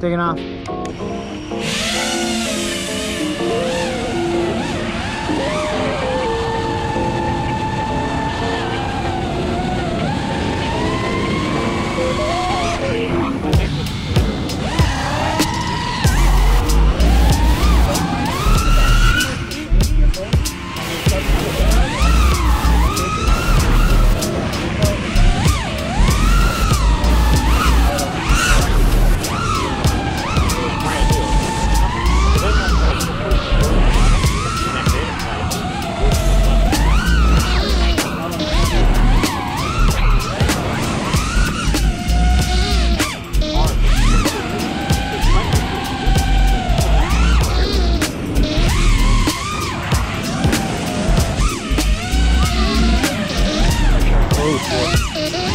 Taking off. Oh,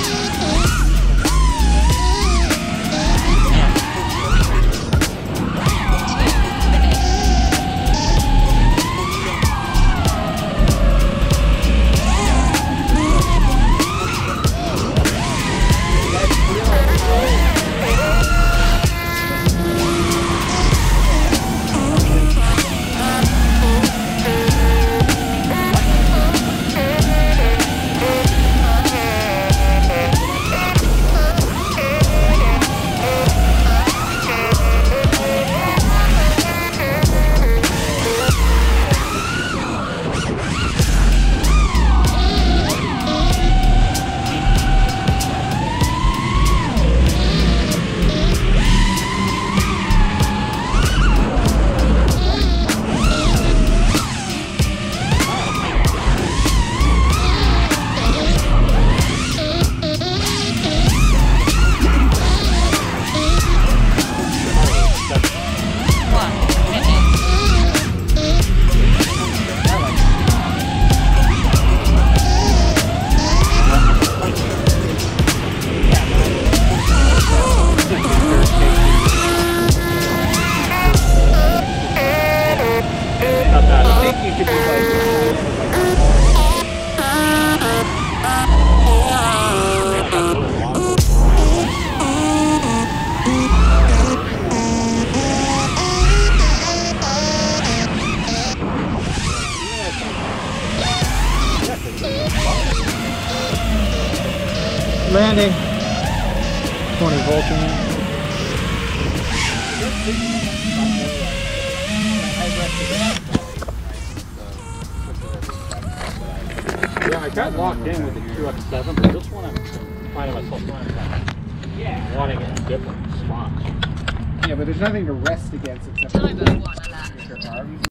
Landing. 20 Vulcan. Yeah, I got locked in with the QX7, but this one I'm finding myself yeah. wanting it in different spots. Yeah, but there's nothing to rest against except Time for